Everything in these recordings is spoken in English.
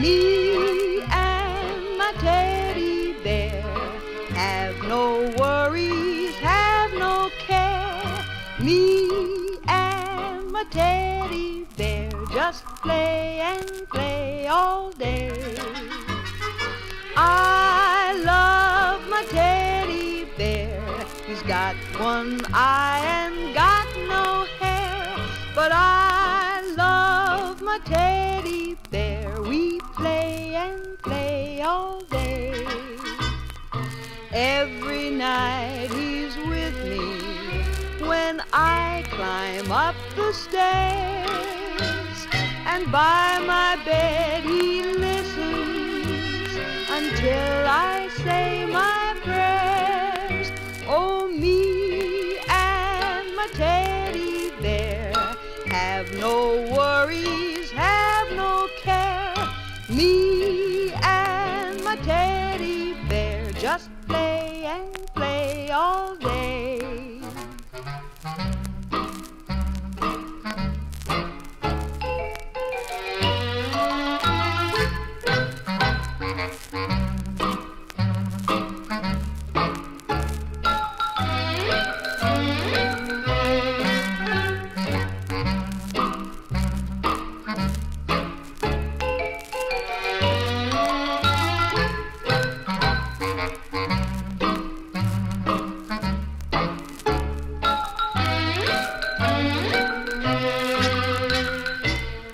Me and my teddy bear have no worries, have no care. Me and my teddy bear just play and play all day. I love my teddy bear. He's got one eye and got no hair, but I love my teddy bear. We Every night he's with me when I climb up the stairs, and by my bed he listens until I say my prayers. Oh, me and my teddy bear have no worries, have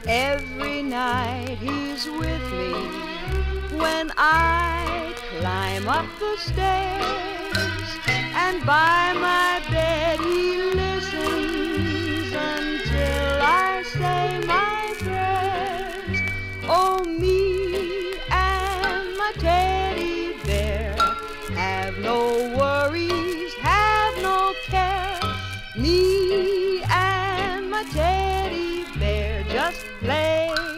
Every night he's with me when I climb up the stairs, and by my bed he listens until I say my prayers. Oh, me and my teddy bear have no worries, have no care. Me teddy bear just play